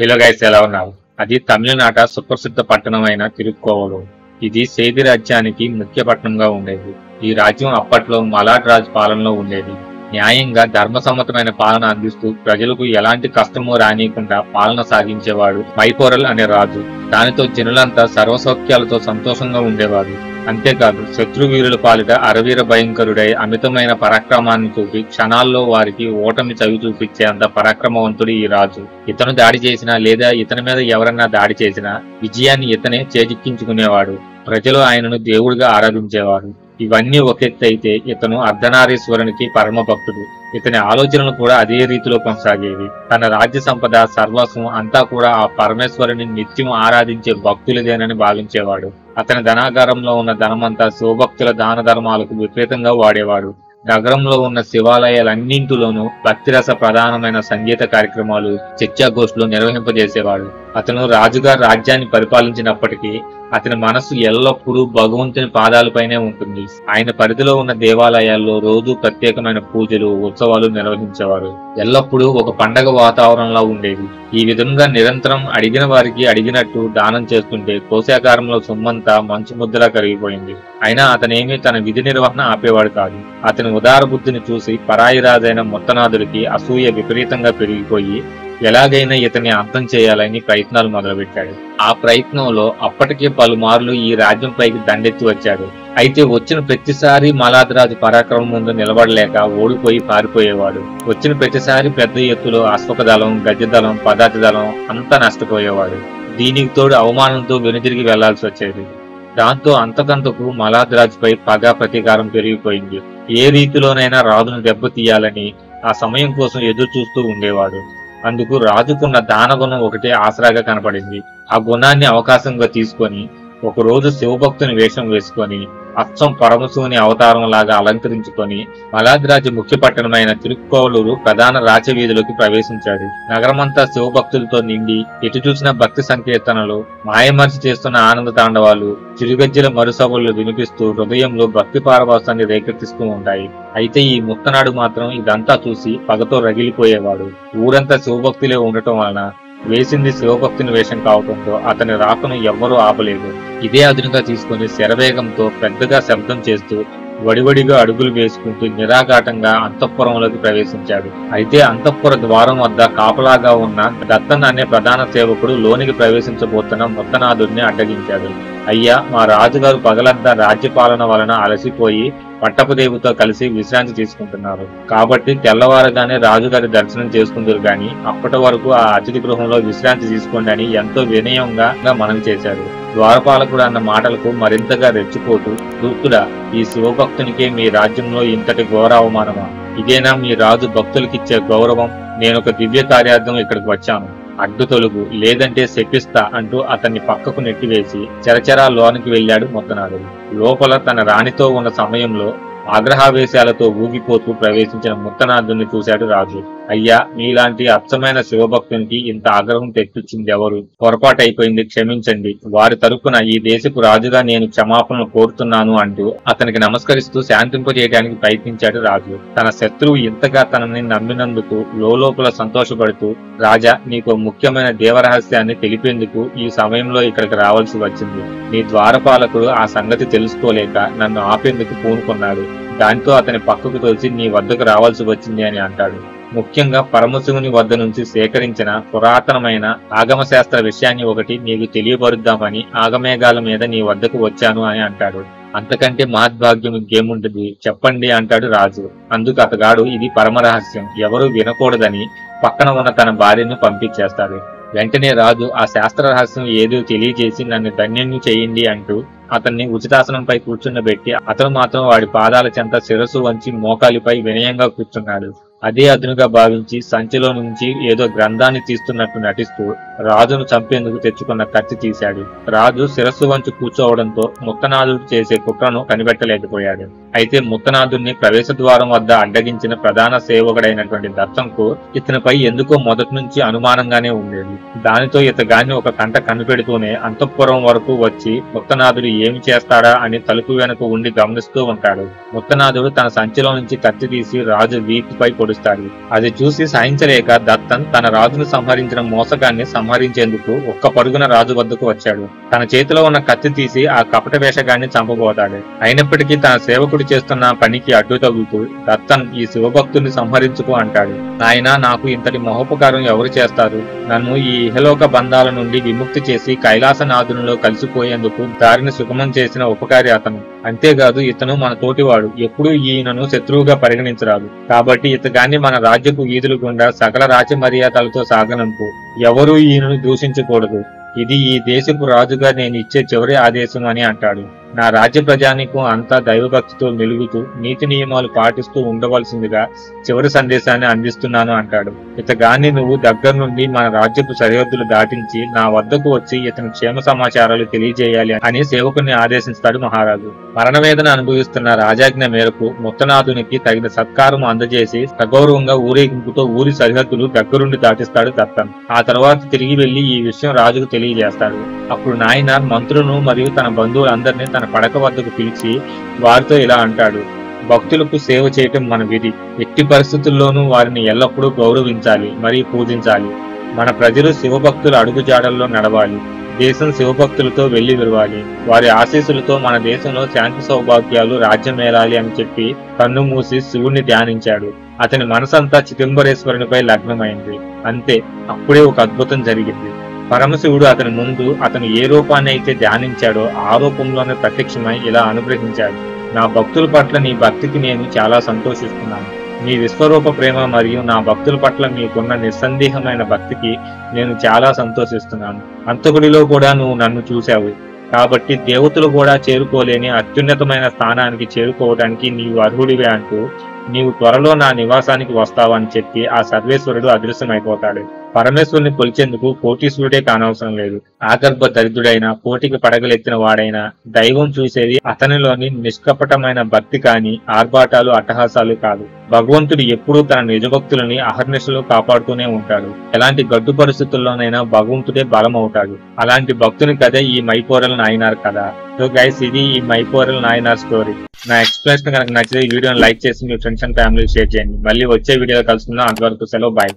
Hello guys ఎలా ఉన్నావు? అది తమిళనాట సుప్రసిద్ధ పట్టణమైన తిరుక్కోవలు. ఇది సేది రాజ్యానికి ముఖ్య పట్టణంగా ఉండేది. ఈ రాజ్యం అప్పట్లో మలాడ్ రాజ్ పాలనలో ఉండేది. న్యాయంగా ధర్మసమ్మతమైన పాలన అందిస్తూ ప్రజలకు ఎలాంటి కష్టము రానియకుండా పాలన సాగించేవాడు మైపోరల్ అనే రాజు. దానితో జనులంతా సర్వసౌఖ్యాలతో సంతోషంగా ఉండేవారు. అంతేకాదు శత్రువీరుల పాలిట అరవీర భయంకరుడై అమితమైన పరాక్రమాన్ని చూపి క్షణాల్లో వారికి ఓటమి చవి చూపించే అంత పరాక్రమవంతుడు ఈ రాజు. ఇతను దాడి చేసినా లేదా ఇతని మీద ఎవరన్నా దాడి చేసినా విజయాన్ని ఇతనే చేజిక్కించుకునేవాడు. ప్రజలు ఆయనను దేవుడిగా ఆరాధించేవారు. ఇవన్నీ ఒక ఇతను అర్ధనారీశ్వరునికి పరమ భక్తుడు ఇతని ఆలోచనలు కూడా అదే రీతిలో కొనసాగేవి. తన రాజ్య సంపద సర్వస్వం అంతా కూడా ఆ పరమేశ్వరుని నిత్యం ఆరాధించే భక్తులదేనని భావించేవాడు. అతని ధనాగారంలో ఉన్న ధనమంతా శివభక్తుల దాన ధర్మాలకు విపరీతంగా వాడేవాడు. నగరంలో ఉన్న శివాలయాలన్నింటిలోనూ భక్తిరస ప్రధానమైన సంగీత కార్యక్రమాలు చర్చాగోష్ఠులు నిర్వహింపజేసేవాడు. అతను రాజుగా రాజ్యాన్ని పరిపాలించినప్పటికీ అతని మనస్సు ఎల్లప్పుడూ భగవంతుని పాదాలపైనే ఉంటుంది. ఆయన పరిధిలో ఉన్న దేవాలయాల్లో రోజు ప్రత్యేకమైన పూజలు ఉత్సవాలు నిర్వహించేవారు. ఎల్లప్పుడూ ఒక పండగ వాతావరణంలో ఉండేది. ఈ విధంగా నిరంతరం అడిగిన వారికి అడిగినట్టు దానం చేస్తుంటే కోశాగారంలో సొమ్మంతా మంచు ముద్దలా కరిగిపోయింది. అయినా అతనేమీ తన విధి నిర్వహణ ఆపేవాడు కాదు. అతని ఉదార బుద్ధిని చూసి పరాయి రాజైన మొత్తనాథుడికి అసూయ విపరీతంగా పెరిగిపోయి ఎలాగైనా ఇతన్ని అర్థం చేయాలని ప్రయత్నాలు మొదలుపెట్టాడు. ఆ ప్రయత్నంలో అప్పటికే పలుమార్లు ఈ రాజ్యంపైకి దండెత్తి వచ్చాడు అయితే వచ్చిన ప్రతిసారి మలాద్రాజు పరాక్రమం ముందు నిలబడలేక ఓడిపోయి పారిపోయేవాడు. వచ్చిన ప్రతిసారి పెద్ద ఎత్తులో అశ్వకదళం దళం గజ దళం అంతా నష్టపోయేవాడు. దీనికి తోడు అవమానంతో వెనుతిరిగి వెళ్ళాల్సి వచ్చేది. దాంతో అంతకంతకు మలాద్రాజుపై పగ ప్రతీకారం పెరిగిపోయింది. ఏ రీతిలోనైనా రాజును దెబ్బతీయాలని ఆ సమయం కోసం ఎదురు చూస్తూ ఉండేవాడు. అందుకు రాజుకున్న దాన గుణం ఒకటే ఆసరాగా కనపడింది. ఆ గుణాన్ని అవకాశంగా తీసుకొని ఒక రోజు శివభక్తుని వేషం వేసుకొని అచ్చం పరమశివుని అవతారం లాగా అలంకరించుకొని మలాదిరాజు ముఖ్య పట్టణమైన తిరుక్కోవలూరు ప్రధాన రాచవీధిలోకి ప్రవేశించాడు. నగరమంతా శివభక్తులతో నిండి ఎటు చూసిన భక్తి సంకీర్తనలు మాయమర్చి చేస్తున్న ఆనంద తాండవాలు చిరుగజ్జల మరుసభలు వినిపిస్తూ హృదయంలో భక్తి పారవాసాన్ని రేకెత్తిస్తూ ఉంటాయి. అయితే ఈ ముత్తనాడు మాత్రం ఇదంతా చూసి పగతో రగిలిపోయేవాడు. ఊరంతా శివభక్తులే ఉండటం వలన వేసింది శివభక్తుని వేషం కావడంతో అతని రాకను ఎవ్వరూ ఆపలేదు. ఇదే అదునుగా తీసుకుని శరవేగంతో పెద్దగా శబ్దం చేస్తూ వడివడిగా అడుగులు వేసుకుంటూ నిరాఘాటంగా అంతఃపురంలోకి ప్రవేశించాడు. అయితే అంతఃపుర ద్వారం వద్ద కాపలాగా ఉన్న దత్తన్ అనే ప్రధాన సేవకుడు లోనికి ప్రవేశించబోతున్న ముత్తనాథుడిని అడ్డగించాడు. అయ్యా మా రాజుగారు పగలంతా రాజ్యపాలన వలన అలసిపోయి పట్టపుదేవితో కలిసి విశ్రాంతి తీసుకుంటున్నారు. కాబట్టి తెల్లవారుగానే రాజుగారి దర్శనం చేసుకుందరు గాని అప్పటి వరకు ఆ అతిథి గృహంలో విశ్రాంతి తీసుకోండి అని ఎంతో వినయంగా మనం చేశారు. ద్వారపాలకుడు అన్న మాటలకు మరింతగా రెచ్చిపోతూ దూతుడా ఈ శివభక్తునికే మీ రాజ్యంలో ఇంతటి గౌరవమానమా ఇదేనా మీ రాజు భక్తులకిచ్చే గౌరవం? నేను ఒక దివ్య కార్యార్థం ఇక్కడికి వచ్చాను. అడ్డు తొలుగు లేదంటే శపిస్తా అంటూ అతన్ని పక్కకు నెట్టివేసి చరచరా లోనికి వెళ్ళాడు ముత్తనాడు. లోపల తన రాణితో ఉన్న సమయంలో ఆగ్రహావేశాలతో ఊగిపోతూ ప్రవేశించిన ముత్తనాథుని చూశాడు రాజు. అయ్యా మీలాంటి అచ్చమైన శివభక్తునికి ఇంత ఆగ్రహం తెప్పించింది ఎవరు? పొరపాటు అయిపోయింది క్షమించండి. వారి తరపున ఈ దేశపు రాజుగా నేను క్షమాపణలు కోరుతున్నాను అంటూ అతనికి నమస్కరిస్తూ శాంతింపజేయడానికి ప్రయత్నించాడు రాజు. తన శత్రువు ఇంతగా తనని నమ్మినందుకు లోపల సంతోషపడుతూ రాజా నీకు ముఖ్యమైన దేవరహస్యాన్ని తెలిపేందుకు ఈ సమయంలో ఇక్కడికి రావాల్సి వచ్చింది. నీ ద్వారపాలకుడు ఆ సంగతి తెలుసుకోలేక నన్ను ఆపేందుకు పూనుకున్నాడు. దాంతో అతని పక్కకు తోచి నీ వద్దకు రావాల్సి వచ్చింది అని అంటాడు. ముఖ్యంగా పరమశివుని వద్ద నుంచి సేకరించిన పురాతనమైన ఆగమశాస్త్ర విషయాన్ని ఒకటి నీకు తెలియబరుద్దామని ఆగమేఘాల మీద నీ వద్దకు వచ్చాను అని అంటాడు. అంతకంటే మహద్భాగ్యం ఇంకేముంటుంది? చెప్పండి అంటాడు రాజు. అందుకు అతగాడు ఇది పరమరహస్యం ఎవరూ వినకూడదని పక్కన ఉన్న తన భార్యను పంపించేస్తాడు. వెంటనే రాజు ఆ శాస్త్ర రహస్యం ఏదో తెలియజేసి నన్ను ధన్యన్ని చేయండి అంటూ అతన్ని ఉచితాసనంపై కూర్చుండబెట్టి అతను మాత్రం వాడి పాదాల చెంత శిరస్సు వంచి మోకాలిపై వినయంగా కూర్చున్నాడు. అదే అదునుగా భావించి సంచిలో నుంచి ఏదో గ్రంథాన్ని తీస్తున్నట్టు నటిస్తూ రాజును చంపేందుకు తెచ్చుకున్న కత్తి తీశాడు. రాజు శిరస్సు వంచి కూర్చోవడంతో ముత్తనాథుడు చేసే కుట్రను కనిపెట్టలేకపోయాడు. అయితే ముత్తనాథుడిని ప్రవేశ ద్వారం వద్ద అడ్డగించిన ప్రధాన సేవకుడైనటువంటి దత్తంకు ఇతనిపై ఎందుకో మొదటి నుంచి అనుమానంగానే ఉండేది. దానితో ఇతగాన్ని ఒక కంట కనిపెడుతూనే అంతఃపురం వరకు వచ్చి ముత్తనాథుడు ఏమి చేస్తాడా అని తలుపు వెనుక ఉండి గమనిస్తూ ఉంటాడు. ముత్తనాథుడు తన సంచిలో నుంచి కత్తి తీసి రాజు వీపుపై పొడుస్తాడు అది చూసి సహించలేక దత్తన్ తన రాజును సంహరించిన మోసగాన్ని సంహరించేందుకు ఒక్క పరుగున రాజు వద్దకు వచ్చాడు. తన చేతిలో ఉన్న కత్తి తీసి ఆ కపట వేషగాన్ని చంపబోతాడు. అయినప్పటికీ తన సేవకుడు చేస్తున్న పనికి అడ్డు తగులుతూ దత్తన్ ఈ శివభక్తుని సంహరించుకు అంటాడు. నాయన నాకు ఇంతటి మహోపకారం ఎవరు చేస్తారు? నన్ను ఈ ఇహలోక బంధాల నుండి విముక్తి చేసి కైలాసనాథునిలో కలిసిపోయేందుకు దారిని సుగమం చేసిన ఉపకారి అతను. అంతేకాదు ఇతను మన తోటివాడు ఎప్పుడూ ఈయనను శత్రువుగా పరిగణించరాదు. కాబట్టి ఇతగాన్ని మన రాజ్యపు వీధులు గుండా సకల రాజ్య మర్యాదలతో సాగనంపు. ఎవరూ ఈయనను దూషించకూడదు. ఇది ఈ దేశపు రాజుగా నేను ఇచ్చే చివరి ఆదేశం అని అంటాడు. నా రాజ్య ప్రజానికం అంతా దైవభక్తితో మెలుగుతూ నీతి నియమాలు పాటిస్తూ ఉండవలసిందిగా చివరి సందేశాన్ని అందిస్తున్నాను అంటాడు. ఇతగాన్ని నువ్వు దగ్గర నుండి మన రాజ్యపు సరిహద్దులు దాటించి నా వద్దకు వచ్చి ఇతని క్షేమ సమాచారాలు తెలియజేయాలి అని సేవకుని ఆదేశిస్తాడు మహారాజు. మరణవేదన అనుభవిస్తున్న రాజాజ్ఞ మేరకు ముత్తనాథునికి తగిన సత్కారం అందజేసి సగౌరవంగా ఊరేగింపుతో ఊరి సరిహద్దులు దగ్గరుండి దాటిస్తాడు దత్తన్ ఆ తర్వాత తిరిగి వెళ్ళి ఈ విషయం రాజుకు తెలియజేస్తాడు. అప్పుడు నాయన మంత్రులను మరియు తన బంధువులందరినీ తన పడక వద్దకు పిలిచి వారితో ఇలా అంటాడు భక్తులకు సేవ చేయటం మన విధి. ఎట్టి పరిస్థితుల్లోనూ వారిని ఎల్లప్పుడూ గౌరవించాలి మరియు పూజించాలి. మన ప్రజలు శివభక్తుల అడుగుజాడల్లో నడవాలి. దేశం శివభక్తులతో వెళ్ళి విరవాలి. వారి ఆశీస్సులతో మన దేశంలో శాంతి సౌభాగ్యాలు రాజ్యమేలాలి అని చెప్పి కన్ను మూసి శివుణ్ణి ధ్యానించాడు. అతని మనసంతా చిదంబరేశ్వరునిపై లగ్నమైంది. అంతే అప్పుడే ఒక అద్భుతం జరిగింది. పరమశివుడు అతని ముందు అతను ఏ రూపాన్ని అయితే ధ్యానించాడో ఆ రూపంలోనే ప్రత్యక్షమై ఇలా అనుగ్రహించాడు. నా భక్తుల పట్ల నీ భక్తికి నేను చాలా సంతోషిస్తున్నాను. నీ విశ్వరూప ప్రేమ మరియు నా భక్తుల పట్ల నీకున్న నిస్సందేహమైన భక్తికి నేను చాలా సంతోషిస్తున్నాను. అంతకుడిలో కూడా నువ్వు నన్ను చూశావు. కాబట్టి దేవతలు కూడా చేరుకోలేని అత్యున్నతమైన స్థానానికి చేరుకోవడానికి నీవు అర్హుడివే అంటూ నీవు త్వరలో నా నివాసానికి వస్తావని చెప్పి ఆ సర్వేశ్వరుడు అదృశ్యమైపోతాడు. పరమేశ్వరుని కొలిచేందుకు కోటీశ్వరుడే కానవసరం లేదు. ఆగర్భ దరిద్రుడైన కోటికి పడగలెత్తిన వాడైనా దైవం చూసేది అతనిలోని నిష్కపటమైన భక్తి కాని ఆర్భాటాలు అట్టహాసాలు కాదు. భగవంతుడు ఎప్పుడూ తన నిజభక్తులని అహర్నిశలు కాపాడుతూనే ఉంటాడు. ఎలాంటి గడ్డు పరిస్థితుల్లోనైనా భగవంతుడే బలం అవుతాడు అలాంటి భక్తుని కదే ఈ మైపోరల నాయనార్ కదా సో గైస్ ఇది ఈ మైపోరల నాయనార్ స్టోరీ నా ఎక్స్ప్లెనేషన్ కనుక నచ్చితే ఈ వీడియోని లైక్ చేసి మీ ఫ్రెండ్స్ అండ్ ఫ్యామిలీ షేర్ చేయండి. మళ్ళీ వచ్చే వీడియో కలుసుకుందాం. అంతవరకు సెలవు. బాయ్